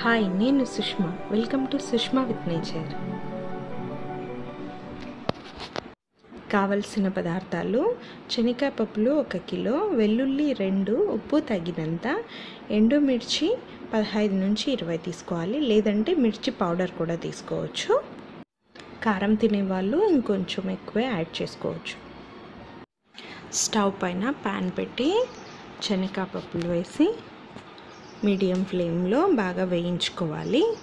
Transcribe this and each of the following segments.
Hi నేను Sushma. Welcome to Sushma with nature. కావలసిన పదార్థాలు శనగకాయ పప్పులు ఒక కిలో వెల్లుల్లి రెండు ఉప్పు తగినంత ఎండుమిర్చి పదహైదు నుంచి ఇరవై తీసుకోవాలి లేదంటే మిర్చి పౌడర్ కూడా తీసుకోవచ్చు. కారం తినేవాళ్ళు ఇంకొంచెం ఎక్కువే యాడ్ చేసుకోవచ్చు. స్టవ్ పైన ప్యాన్ పెట్టి శనగకాయ పప్పులు వేసి మీడియం ఫ్లేమ్లో బాగా వేయించుకోవాలి.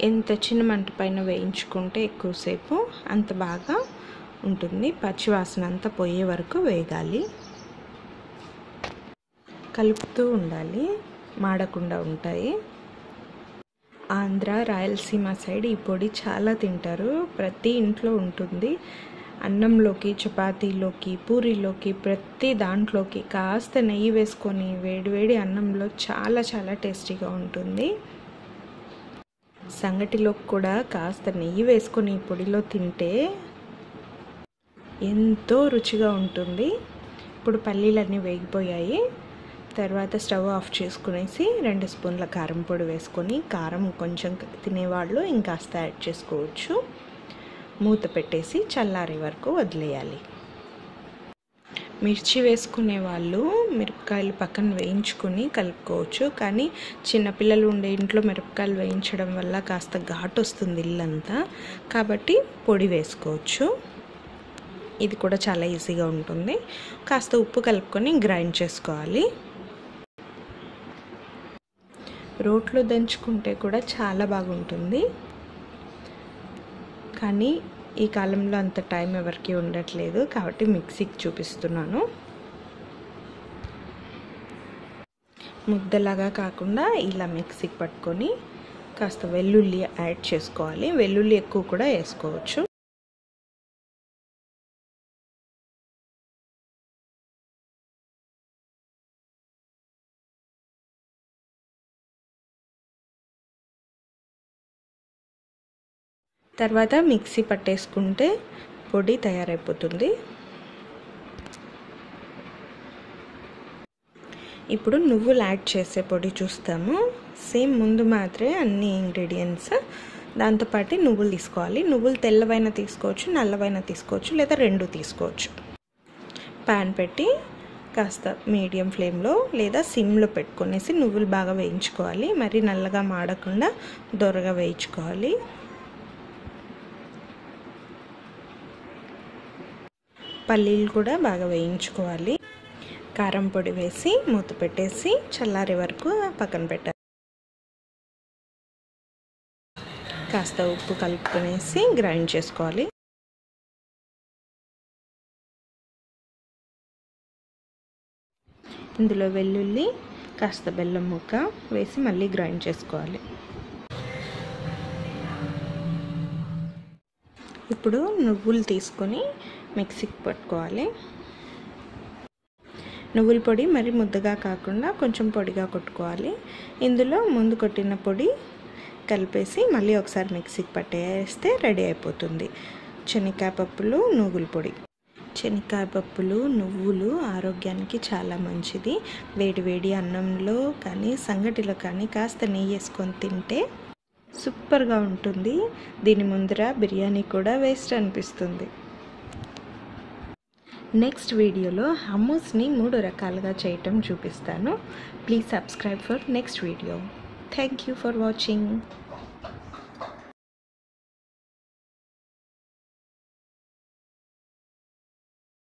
ఎంత చిన్న మంట పైన వేయించుకుంటే ఎక్కువసేపు అంత బాగా ఉంటుంది. పచ్చివాసన అంతా పోయే వరకు వేగాలి. కలుపుతూ ఉండాలి. మాడకుండా ఉంటాయి. ఆంధ్ర రాయలసీమ సైడ్ ఈ పొడి చాలా తింటారు. ప్రతి ఇంట్లో ఉంటుంది. అన్నంలోకి చపాతీలోకి పూరీలోకి ప్రతి దాంట్లోకి కాస్త నెయ్యి వేసుకొని వేడివేడి అన్నంలో చాలా చాలా టేస్టీగా ఉంటుంది. సంగటిలోకి కూడా కాస్త నెయ్యి వేసుకొని పొడిలో తింటే ఎంతో రుచిగా ఉంటుంది. ఇప్పుడు పల్లీలన్నీ వేగిపోయాయి. తర్వాత స్టవ్ ఆఫ్ చేసుకునేసి రెండు స్పూన్ల కారం పొడి వేసుకొని కారం కొంచెం తినేవాళ్ళు ఇంకాస్త యాడ్ చేసుకోవచ్చు. మూత పెట్టేసి చల్లారే వరకు వదిలేయాలి. మిర్చి వేసుకునే వాళ్ళు మిరపకాయలు పక్కన వేయించుకొని కలుపుకోవచ్చు. కానీ చిన్నపిల్లలు ఉండే ఇంట్లో మిరపకాయలు వేయించడం వల్ల కాస్త ఘాటు వస్తుంది ఇల్లంతా. కాబట్టి పొడి వేసుకోవచ్చు. ఇది కూడా చాలా ఈజీగా ఉంటుంది. కాస్త ఉప్పు కలుపుకొని గ్రైండ్ చేసుకోవాలి. రోట్లో దంచుకుంటే కూడా చాలా బాగుంటుంది. కానీ ఈ కాలంలో అంత టైం ఎవరికి ఉండట్లేదు కాబట్టి మిక్సీకి చూపిస్తున్నాను. ముద్దలాగా కాకుండా ఇలా మిక్సీకి పట్టుకొని కాస్త వెల్లుల్లి యాడ్ చేసుకోవాలి. వెల్లుల్లి ఎక్కువ కూడా వేసుకోవచ్చు. తర్వాత మిక్సీ పట్టేసుకుంటే పొడి తయారైపోతుంది. ఇప్పుడు నువ్వులు యాడ్ చేసే పొడి చూస్తాము. సేమ్ ముందు మాత్రమే అన్ని ఇంగ్రీడియంట్స్. దాంతోపాటు నువ్వులు తీసుకోవాలి. నువ్వులు తెల్లవైన తీసుకోవచ్చు నల్లవైన తీసుకోవచ్చు లేదా రెండు తీసుకోవచ్చు. ప్యాన్ పెట్టి కాస్త మీడియం ఫ్లేమ్లో లేదా సిమ్లో పెట్టుకునేసి నువ్వులు బాగా వేయించుకోవాలి. మరి నల్లగా మాడకుండా దొరగా వేయించుకోవాలి. పల్లీలు కూడా బాగా వేయించుకోవాలి. కారం పొడి వేసి మూత పెట్టేసి చల్లారే వరకు పక్కన పెట్టాలి. కాస్త ఉప్పు కలుపుకునేసి గ్రైండ్ చేసుకోవాలి. ఇందులో వెల్లుల్లి కాస్త బెల్లం ముక్క వేసి మళ్ళీ గ్రైండ్ చేసుకోవాలి. ఇప్పుడు నువ్వులు తీసుకొని మిక్సీకి పట్టుకోవాలి. నువ్వుల పొడి మరి ముద్దగా కాకుండా కొంచెం పొడిగా కొట్టుకోవాలి. ఇందులో ముందు కొట్టిన పొడి కలిపేసి మళ్ళీ ఒకసారి మిక్సీకి పట్టేస్తే రెడీ అయిపోతుంది. శనక్కాయ పప్పులు నువ్వుల పొడి. శనక్కాయ పప్పులు నువ్వులు ఆరోగ్యానికి చాలా మంచిది. వేడి వేడి అన్నంలో కానీ సంగటిలో కానీ కాస్త నెయ్యి వేసుకొని తింటే సూపర్గా ఉంటుంది. దీని ముందర బిర్యానీ కూడా వేస్ట్ అనిపిస్తుంది. నెక్స్ట్ వీడియోలో హమ్మోస్ని మూడు రకాలుగా చేయటం చూపిస్తాను. Please subscribe for next video thank you for watching